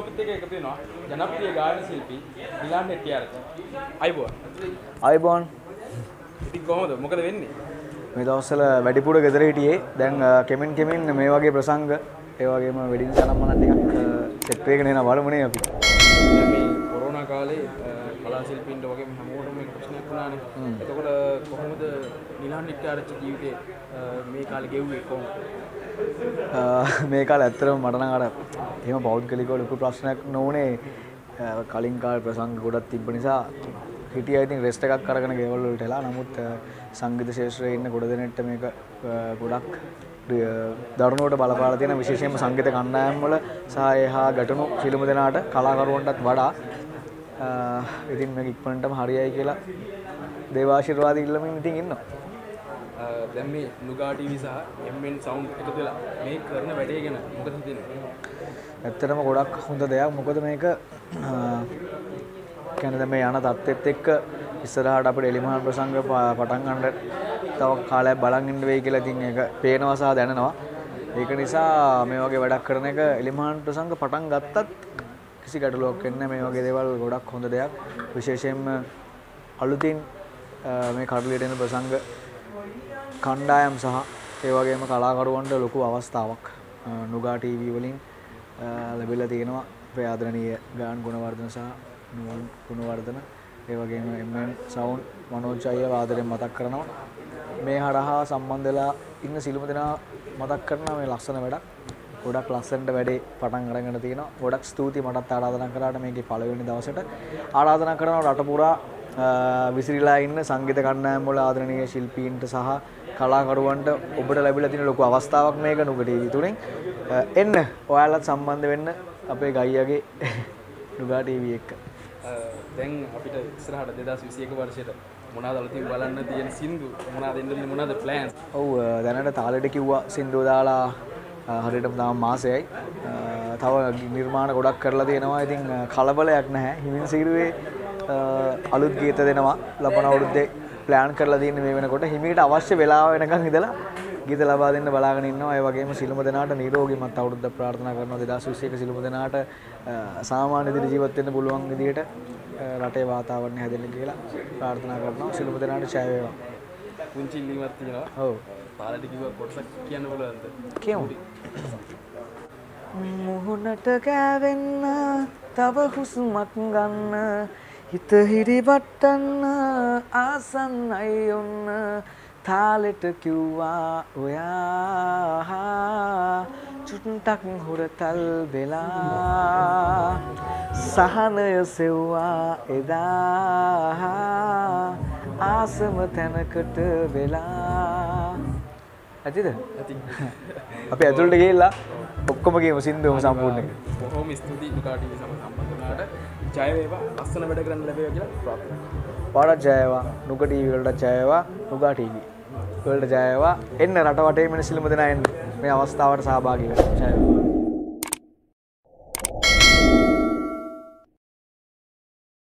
අපිත් එක්ක එකතු වෙනවා ජනප්‍රිය ගායන ශිල්පී නිලාන් හෙට්ටිආරච්චි. අයිබෝන්. අයිබෝන් ඉතින් කොහොමද? මොකද වෙන්නේ? මේ දවස්සල වැඩිපුර ගෙදර හිටියේ දැන් කෙමෙන් කෙමින් මේ වගේ ප්‍රසංග ඒවගේම වෙඩින් සනම්මන ටිකක් සෙට්වේගෙන එන බලමුණේ අපි මේ කොරෝනා කාලේ ශිල්පීන්ට වගේ හැමෝටම මේක ප්‍රශ්නයක් වුණානේ. එතකොට කොහොමද නිලාන් හෙට්ටිආරච්චි ජීවිතේ මේ කාලේ ගෙව්වේ කොහොමද? මේ කාල ඇත්තරම මටන අර එම පෞද්ගලිකව ලොකු ප්‍රශ්නයක් නොවනේ අ, කලින් කාල් ප්‍රසංග ගොඩත් තිබ්බ නිසා හිටිය ඉතින් රෙස්ට එකක් කරගෙන ගෙවල්ලට එලා නමුත් සංගීත ශේෂත්‍රයේ ඉන්න ගොඩ දෙනෙට මේක ගොඩක් දරුණුවට බලපාල තියෙන විශේෂයෙන්ම සංගීත කණ්ඩායම්වල සහ එහා ගැටුණු සිළුමු දෙනාට කලාකරුවන්ටත් වඩා ඉතින් මේක ඉක්මනටම හරියයි කියලා දේවාශිර්වාද ඉල්ලමින් ඉතින් ඉන්නවා. දැන් මේ නුගා ටීවී සහ MN සවුන්ඩ් එකතු වෙලා මේ කරන වැඩේ ගැන මොකද හිතෙන්නේ? ඇත්තටම ගොඩක් හොඳ දෙයක්. මොකද මේක කැනද මේ යන තත්ත්වෙත් එක්ක ඉස්සරහට අපිට එලිමහන් ප්‍රසංග පටන් ගන්න තව කාලයක් බලන් ඉන්න වෙයි කියලා ඉතින් ඒක පේනවා සහ දැනෙනවා. ඒක නිසා මේ වගේ වැඩක් කරන එක එලිමහන් ප්‍රසංග පටන් ගත්තත් කිසි ගැටලුවක් වෙන්නේ නැහැ. මේ වගේ දේවල් ගොඩක් හොඳ දෙයක්. විශේෂයෙන්ම අලුතින් අ, මේ කඩලියට එන ප්‍රසංග කණ්ඩායම් සහ ඒ වගේම කලාකරුවන්ට ලොකු අවස්ථාවක්. අ, නුගා ටීවී වලින් අ, ලැබිලා තියෙනවා. අපේ ආදරණීය ගාන් ගුණවර්ධන සහ නුවන් ගුණවර්ධන. ඒ වගේම එම්.එන් සවුන්ඩ් මනෝජ් අයියා ආදරෙන් මතක් කරනවා. මේ හරහා සම්බන්ධ වෙලා ඉන්න සිළුම දෙනා මතක් කරනවා මේ ලස්සන වැඩක්. ගොඩක් ලස්සනට වැඩේ පටන් අරගෙන තියෙනවා ගොඩක් ස්තුතියි මටත් ආරාධනා කරාට මේකේ පළවෙනි දවසට. ආරාධනා කරනවා රට පුරා විසිරීලා ඉන්න සංගීත කණ්ඩායම් වල ආදරණීය ශිල්පීන්ට සහ කලාකරුවන්ට ඔබට ලැබිලා තියෙන ලොකු අවස්ථාවක් මේක නුග ටීවී තුලින් එන්න. ඔයාලත් සම්බන්ධ වෙන්න අපේ ගයියාගේ නුගා ටීවී එක්ක දැන් අපිට ඉස්සරහට 2021 වර්ෂයට මොනවද අලුතින් බලන්න තියෙන සින්දු? මොනවද එන්න තියෙන මොනවද ප්ලෑන්ස් ඔව් දැනට තාලෙට කිව්වා සින්දුව දාලා හරියටම තාම මාසයයි අ, තව නිර්මාණ ගොඩක් කරලා තියෙනවා. ඉතින් අ, කලබලයක් නැහැ. හිමින් සිරුවේ අ, අලුත් ගීත දෙනවා. ලබන අවුරුද්දේ ප්ලෑන් කරලා තියෙන්නේ මේ වෙනකොට. හිමීට අවශ්‍ය වෙලාව වෙනකන් ඉඳලා ගීත ලබා දෙන්න බලාගෙන ඉන්නවා. ඒ වගේම සිළුම දෙනාට නිරෝගීමත් අවුරුද්දක් ප්‍රාර්ථනා කරනවා. 2021 සිළුම දෙනාට අ, සාමාන්‍ය විදිහට ජීවත් වෙන්න පුළුවන් විදිහට අ, රටේ වාතාවරණය හැදෙන්න කියලා ප්‍රාර්ථනා කරනවා. සිළුම දෙනාට ජය වේවා. පුංචි ඉල්ලීමක් තියෙනවා. ඔව්. පාලට කිව්වා කොටසක් කියන්න පුළුවන්ද? කියමු. මුහුණට කෑවෙන්න තව හුස්මක් ගන්න හිත හිරිවට්ටන්න ආසන්නයි ඔන්න. තාලෙට කිව්වා ඔයා චුට්ටක් හොරතල් වෙලා සහනය සෙව්වා එදා ආසම තැනකට වෙලා. ඇතිද? ඇති අපි ඇතුළට ගිහිල්ලා ඔක්කොම කියමු සින්දුවම සම්පූර්ණ එක. බොහොම ස්තුතියි නුගා ටීවී සමග සම්බන්ධ වුණාට. ජය වේවා ලස්සන වැඩ කරන්න ලැබේවා කියලා පාඩත් ජයවා නුග ටීවී වලට ජයවා නුගා ටීවී වලට ජයවා එන්න රට වටේ මිනිස්සුලම දෙනා එන්න. මේ අවස්ථාවට සහභාගී වෙන්න. ජයවා